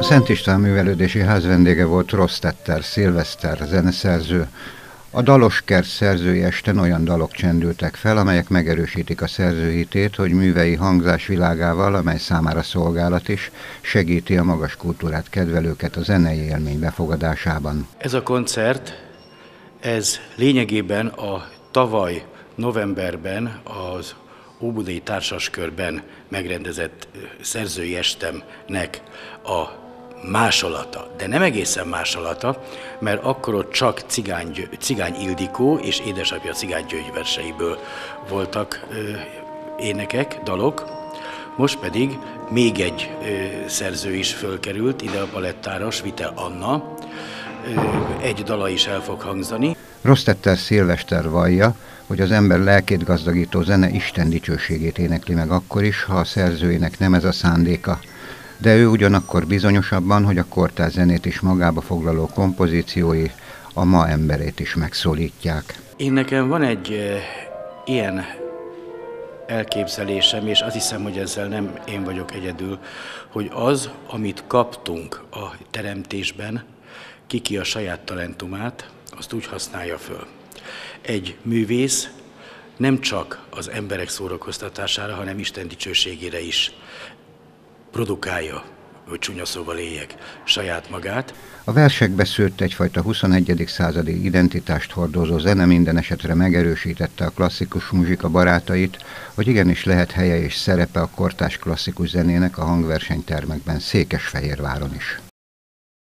Szent István Művelődési Ház vendége volt Rostetter, Szilveszter, zeneszerző. A Daloskert szerzői esten olyan dalok csendültek fel, amelyek megerősítik a szerzőhitét, hogy művei hangzás világával, amely számára szolgálat is, segíti a magas kultúrát kedvelőket a zenei élmény befogadásában. Ez a koncert, ez lényegében a tavaly novemberben az Óbudai Társaskörben megrendezett szerzői estemnek a másolata, de nem egészen másolata, mert akkor ott csak Cigány, Cigány Ildikó és édesapja Cigány György verseiből voltak ö, énekek, dalok, most pedig még egy ö, szerző is fölkerült ide a palettára, Svite Anna, ö, egy dala is el fog hangzani. Rostetter Szilvester vallja, hogy az ember lelkét gazdagító zene Isten dicsőségét énekli meg akkor is, ha a szerzőjének nem ez a szándéka. De ő ugyanakkor bizonyosabban, hogy a kortár zenét is magába foglaló kompozíciói a ma emberét is megszólítják. Én nekem van egy e, ilyen elképzelésem, és azt hiszem, hogy ezzel nem én vagyok egyedül, hogy az, amit kaptunk a teremtésben, kiki a saját talentumát, azt úgy használja föl egy művész nem csak az emberek szórakoztatására, hanem Isten dicsőségére is produkálja, hogy csúnya szóval éljek, saját magát. A versekbe szőtt egyfajta 21. századi identitást hordozó zene minden esetre megerősítette a klasszikus muzsika barátait, hogy igenis lehet helye és szerepe a kortás klasszikus zenének a hangversenytermekben Székesfehérváron is.